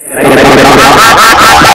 Thank you.